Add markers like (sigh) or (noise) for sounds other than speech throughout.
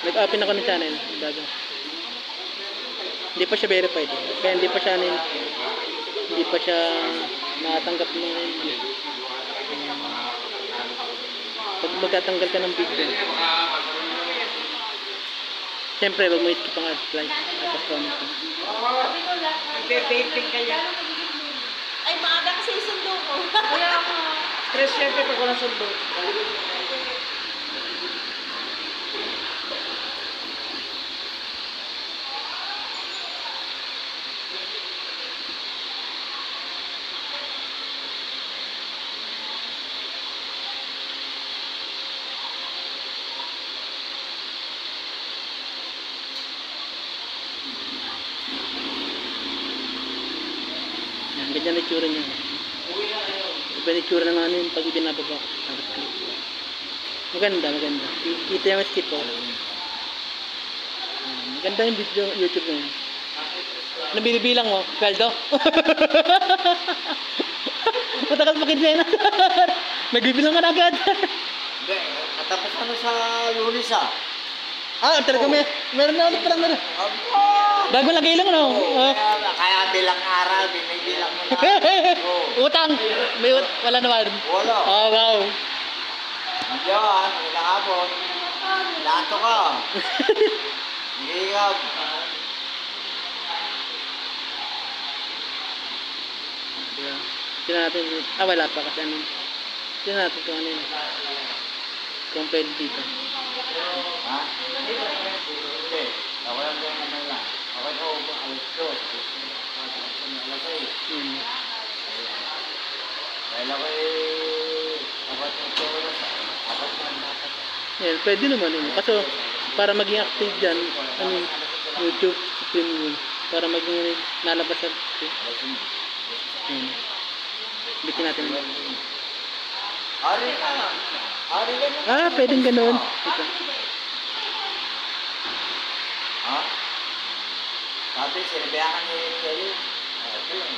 Nag-open ako ng channel. Bago. Hindi pa siya verified. eh. Kaya hindi pa siya ano yun, hindi pa siya natanggap ng hindi. Pag magtatanggal ka ng video, Siyempre, wag mo skip ang ads like tapos comment ka. Nagpe-vaping kaya. Ay, maaga kasi isundo ko. Kaya ako. Stress syempre pag walang sundo. (laughs) ganyan na itsura niya. Iba na itsura ng ano yung pag ibinababa. Maganda, maganda. Ki- Kita yung skip ko. Maganda yung video, YouTube na yun. Ano binibilang mo? Sweldo? (laughs) Matagal pa kinsena. (laughs) Nagbibilang ka na agad. Hindi, katapos ano sa lunis ah. ah, talaga may, meron na ulit ano. Aba! Bago lang, no? Oo, Ah. Bilang araw, binibilang mo na. Oo. (laughs) Utang. May ut wala naman. Wala. Oh, wow. Diyan, ilang hapon. Dato ka. Diba? Tingnan natin. Ah, wala pa kasi ano. Tingnan natin kung ano yun. Kung pwede dito. Ha? Hindi. Ako lang din naman lang. Ako ito, alas ko. Yun. Dahil ako eh, apat ito oras. Apat na dapat. Yan, pwede naman yun. Kaso, para maging active dyan, ano, yun, YouTube Premium. Para maging ano, yun, nalabas sa... Yun. Bitin natin. Ari ka na. Ari ka na. Ah, pwedeng ganun. Ito. Ha? Sabi, sinabihan ni Kelly. Ah, ito lang.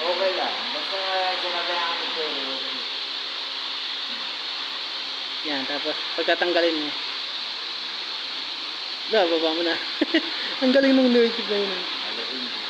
Okay lang. Basta sinabihan ni Kelly. okay. Yan, tapos pagkatanggalin mo. Ba, baba mo na. (laughs) Ang galing ng YouTube na yun. Alas hindi.